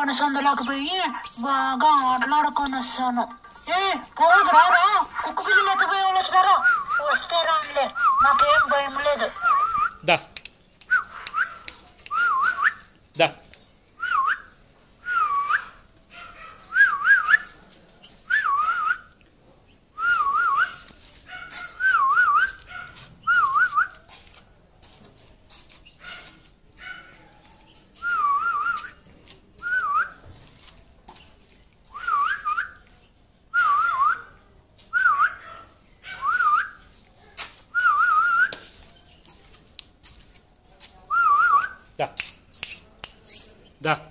కనసందులోకి పోయి బాగా ఆటలాడుకొని వస్తాను. ఏ పోదు రారా. కుక్క పిల్లలు ఎత్తిపోయి వాళ్ళు వచ్చినారా. వస్తే రానిలే. నాకేం భయం లేదు. దా. దా. だ。だ。